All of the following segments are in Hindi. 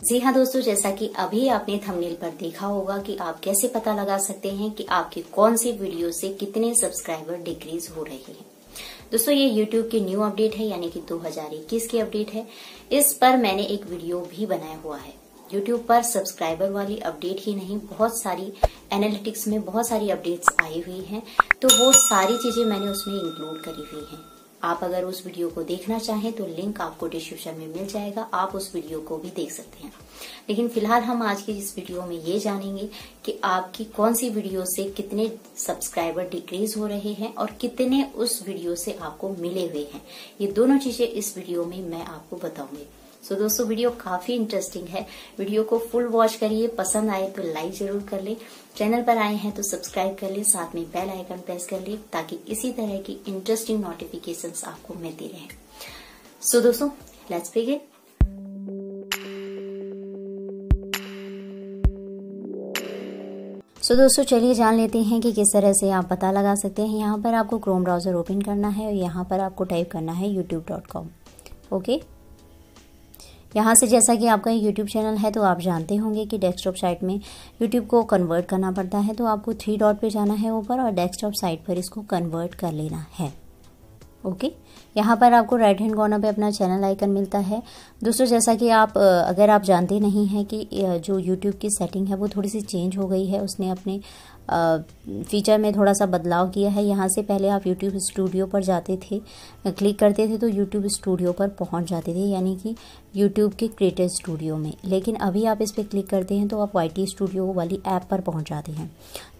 जी हाँ दोस्तों, जैसा कि अभी आपने थंबनेल पर देखा होगा कि आप कैसे पता लगा सकते हैं कि आपके कौन सी वीडियो से कितने सब्सक्राइबर डिक्रीज हो रहे हैं। दोस्तों, ये YouTube की न्यू अपडेट है, यानी कि 2021 की अपडेट है। इस पर मैंने एक वीडियो भी बनाया हुआ है। YouTube पर सब्सक्राइबर वाली अपडेट ही नहीं, बहुत सारी एनालिटिक्स में बहुत सारी अपडेट्स आई हुई हैं तो वो सारी चीज़ें मैंने उसमें इंक्लूड करी हुई हैं। आप अगर उस वीडियो को देखना चाहें तो लिंक आपको डिस्क्रिप्शन में मिल जाएगा, आप उस वीडियो को भी देख सकते हैं। लेकिन फ़िलहाल हम आज की इस वीडियो में ये जानेंगे कि आपकी कौन सी वीडियो से कितने सब्सक्राइबर डिक्रीज हो रहे हैं और कितने उस वीडियो से आपको मिले हुए हैं। ये दोनों चीज़ें इस वीडियो में मैं आपको बताऊँगी। सो so, दोस्तों वीडियो काफ़ी इंटरेस्टिंग है। वीडियो को फुल वॉच करिए पसंद आए तो लाइक ज़रूर कर ले। चैनल पर आए हैं तो सब्सक्राइब कर ले साथ में बेल आइकन प्रेस कर ले ताकि इसी तरह की इंटरेस्टिंग नोटिफिकेशंस आपको मिलती रहे। सो so, दोस्तों लेट्स बिगिन सो so, दोस्तों चलिए जान लेते हैं कि किस तरह से आप पता लगा सकते हैं। यहाँ पर आपको क्रोम ब्राउज़र ओपन करना है और यहाँ पर आपको टाइप करना है यूट्यूब डॉट कॉम ओके यहाँ से जैसा कि आपका यूट्यूब चैनल है तो आप जानते होंगे कि डेस्कटॉप साइट में यूट्यूब को कन्वर्ट करना पड़ता है। तो आपको थ्री डॉट पर जाना है ऊपर और डेस्कटॉप साइट पर इसको कन्वर्ट कर लेना है। ओके? यहाँ पर आपको राइट हैंड कॉर्नर पे अपना चैनल आइकन मिलता है। दोस्तों जैसा कि आप अगर आप जानते नहीं हैं कि जो यूट्यूब की सेटिंग है, वो थोड़ी सी चेंज हो गई है। उसने अपने फीचर में थोड़ा सा बदलाव किया है। यहाँ से पहले आप यूट्यूब स्टूडियो पर जाते थे क्लिक करते थे तो यूट्यूब स्टूडियो पर पहुँच जाते थे, यानी कि यूट्यूब के क्रिएटर स्टूडियो में। लेकिन अभी आप इस पर क्लिक करते हैं तो आप YT स्टूडियो वाली ऐप पर पहुँच जाते हैं।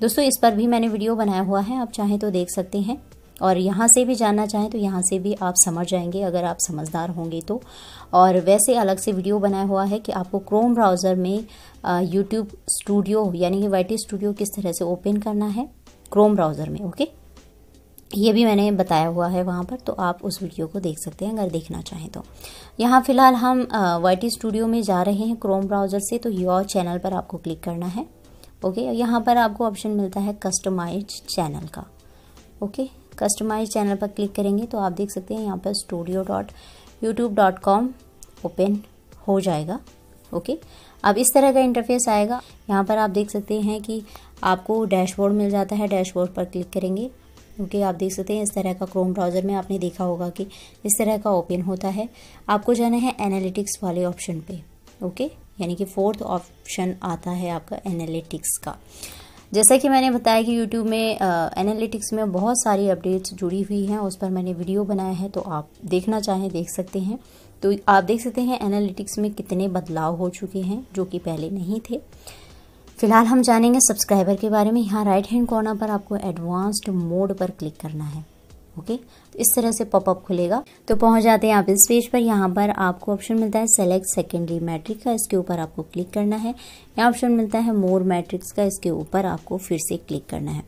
दोस्तों, इस पर भी मैंने वीडियो बनाया हुआ है, आप चाहें तो देख सकते हैं। और यहाँ से भी जानना चाहें तो यहाँ से भी आप समझ जाएँगे अगर आप समझदार होंगे तो। और वैसे अलग से वीडियो बनाया हुआ है कि आपको क्रोम ब्राउज़र में यूट्यूब स्टूडियो यानी कि वाई स्टूडियो किस तरह से ओपन करना है? क्रोम ब्राउज़र में ओके ये भी मैंने बताया हुआ है वहाँ पर तो आप उस वीडियो को देख सकते हैं अगर देखना चाहें तो। यहाँ फ़िलहाल हम YT स्टूडियो में जा रहे हैं क्रोम ब्राउज़र से तो योर चैनल पर आपको क्लिक करना है ओके यहाँ पर आपको ऑप्शन मिलता है कस्टमाइज चैनल का ओके कस्टमाइज चैनल पर क्लिक करेंगे तो आप देख सकते हैं यहाँ पर studio dot YouTube dot com open हो जाएगा ओके अब इस तरह का इंटरफेस आएगा। यहाँ पर आप देख सकते हैं कि आपको डैशबोर्ड मिल जाता है डैशबोर्ड पर क्लिक करेंगे ओके आप देख सकते हैं इस तरह का क्रोम ब्राउज़र में आपने देखा होगा कि इस तरह का ओपन होता है। आपको जाना है एनालिटिक्स वाले ऑप्शन पे ओके यानी कि फोर्थ ऑप्शन आता है आपका एनालिटिक्स का। जैसा कि मैंने बताया कि यूट्यूब में एनालिटिक्स में बहुत सारी अपडेट्स जुड़ी हुई हैं, उस पर मैंने वीडियो बनाया है तो आप देखना चाहें, देख सकते हैं। तो आप देख सकते हैं एनालिटिक्स में कितने बदलाव हो चुके हैं, जो कि पहले नहीं थे। फ़िलहाल हम जानेंगे सब्सक्राइबर के बारे में। यहाँ राइट हैंड कॉर्नर पर आपको एडवांस्ड मोड पर क्लिक करना है। ओके? तो इस तरह से पॉपअप खुलेगा। तो पहुँच जाते हैं आप इस पेज पर। यहाँ पर आपको ऑप्शन मिलता है सेलेक्ट सेकेंडरी मैट्रिक का। इसके ऊपर आपको क्लिक करना है। यहाँ ऑप्शन मिलता है मोर मैट्रिक्स का। इसके ऊपर आपको फिर से क्लिक करना है।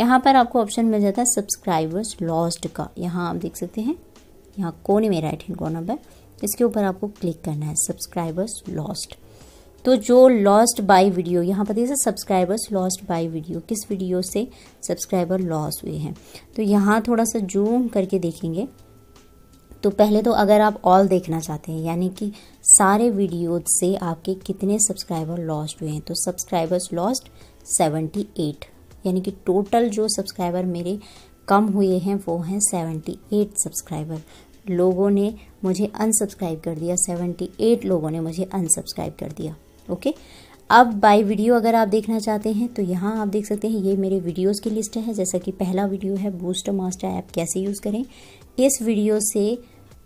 यहाँ पर आपको ऑप्शन मिल जाता है सब्सक्राइबर्स लॉस्ट का। यहाँ आप देख सकते हैं। यहाँ कोने में राइट हैंड कॉर्नर पर। इसके ऊपर आपको क्लिक करना है सब्सक्राइबर्स लॉस्ट तो जो लॉस्ट बाय वीडियो यहाँ पर देखिए सब्सक्राइबर्स लॉस्ट बाय वीडियो किस वीडियो से सब्सक्राइबर लॉस हुए हैं? तो यहाँ थोड़ा सा जूम करके देखेंगे। तो पहले तो अगर आप ऑल देखना चाहते हैं, यानी कि सारे वीडियो से आपके कितने सब्सक्राइबर लॉस्ट हुए हैं तो सब्सक्राइबर्स लॉस्ट सेवेंटी एट यानी कि टोटल जो सब्सक्राइबर मेरे कम हुए हैं, वो हैं सेवेंटी एट सब्सक्राइबर लोगों ने मुझे अनसब्सक्राइब कर दिया सेवेंटी एट लोगों ने मुझे अनसब्सक्राइब कर दिया। ओके? अब बाय वीडियो अगर आप देखना चाहते हैं तो यहाँ आप देख सकते हैं, ये मेरे वीडियोस की लिस्ट है। जैसा कि पहला वीडियो है बूस्टर मास्टर ऐप कैसे यूज़ करें। इस वीडियो से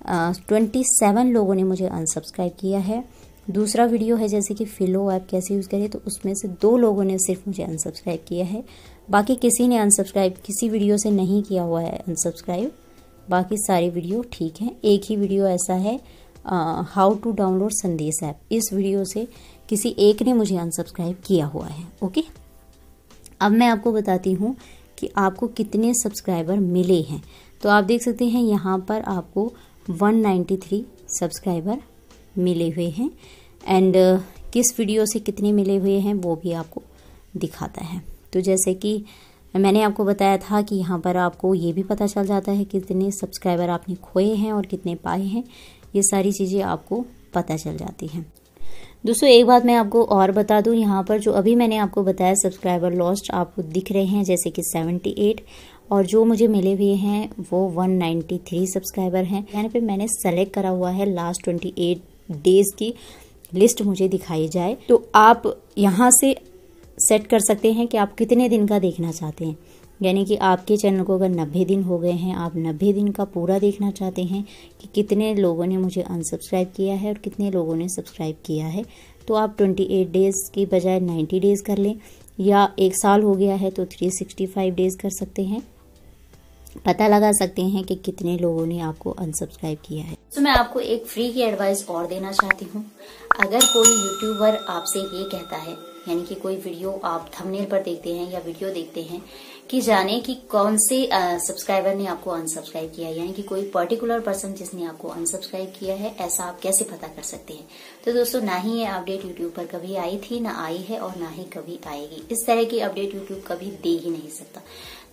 ट्वेंटी सेवन लोगों ने मुझे अनसब्सक्राइब किया है। दूसरा वीडियो है, जैसे कि फिलो ऐप कैसे यूज़ करें तो उसमें से दो लोगों ने सिर्फ़ मुझे अनसब्सक्राइब किया है। बाकी किसी ने अनसब्सक्राइब किसी वीडियो से नहीं किया हुआ है अनसब्सक्राइब बाकी सारे वीडियो ठीक हैं। एक ही वीडियो ऐसा है how to download Sandesh app इस वीडियो से किसी एक ने मुझे अनसब्सक्राइब किया हुआ है ओके अब मैं आपको बताती हूँ कि आपको कितने सब्सक्राइबर मिले हैं। तो आप देख सकते हैं यहाँ पर आपको 193 सब्सक्राइबर मिले हुए हैं। एंड uh, किस वीडियो से कितने मिले हुए हैं वो भी आपको दिखाता है। तो जैसे कि मैंने आपको बताया था कि यहाँ पर आपको ये भी पता चल जाता है कितने सब्सक्राइबर आपने खोए हैं और कितने पाए हैं। ये सारी चीज़ें आपको पता चल जाती हैं। दोस्तों, एक बात मैं आपको और बता दूँ, यहाँ पर जो अभी मैंने आपको बताया सब्सक्राइबर लॉस्ट आपको दिख रहे हैं, जैसे कि 78 और जो मुझे मिले हुए हैं, वो 193 सब्सक्राइबर हैं। यहाँ पे मैंने सेलेक्ट करा हुआ है लास्ट 28 डेज़ की लिस्ट मुझे दिखाई जाए। तो आप यहाँ से सेट कर सकते हैं कि आप कितने दिन का देखना चाहते हैं। यानी कि आपके चैनल को अगर नब्बे दिन हो गए हैं, आप नब्बे दिन का पूरा देखना चाहते हैं कि कितने लोगों ने मुझे अनसब्सक्राइब किया है और कितने लोगों ने सब्सक्राइब किया है तो आप ट्वेंटी एट डेज़ की बजाय नाइन्टी डेज़ कर लें या एक साल हो गया है तो थ्री सिक्सटी फाइव डेज़ कर सकते हैं। पता लगा सकते हैं कि कितने लोगों ने आपको अनसब्सक्राइब किया है। तो मैं आपको एक फ्री की एडवाइस और देना चाहती हूँ। अगर कोई यूट्यूबर आपसे ये कहता है, यानी कि कोई वीडियो आप थंबनेल पर देखते हैं या वीडियो देखते हैं कि जाने कि कौन से सब्सक्राइबर ने आपको अनसब्सक्राइब किया यानी कि कोई पर्टिकुलर पर्सन जिसने आपको अनसब्सक्राइब किया है, ऐसा आप कैसे पता कर सकते हैं? तो दोस्तों, ना ही ये अपडेट यूट्यूब पर कभी आई थी, ना आई है और ना ही कभी आएगी। इस तरह की अपडेट यूट्यूब कभी दे ही नहीं सकता।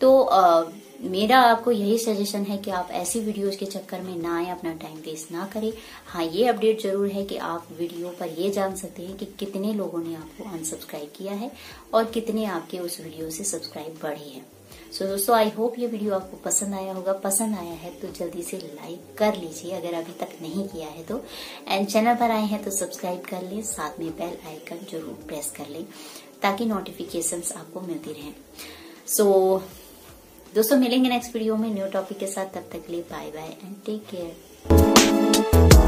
तो आ, मेरा आपको यही सजेशन है कि आप ऐसी वीडियोस के चक्कर में ना आए अपना टाइम वेस्ट ना करें। हाँ ये अपडेट ज़रूर है कि आप वीडियो पर ये जान सकते हैं कि कितने लोगों ने आपको अनसब्सक्राइब किया है और कितने आपके उस वीडियो से सब्सक्राइब बढ़े हैं। सो दोस्तों आई होप ये वीडियो आपको पसंद आया होगा। पसंद आया है तो जल्दी से लाइक कर लीजिए अगर अभी तक नहीं किया है तो। एंड चैनल पर आए हैं तो सब्सक्राइब कर लें साथ में बेल आइकन ज़रूर प्रेस कर लें ताकि नोटिफिकेशंस आपको मिलती रहें। सो so, दोस्तों, मिलेंगे नेक्स्ट वीडियो में न्यू टॉपिक के साथ। तब तक लिए bye bye and take care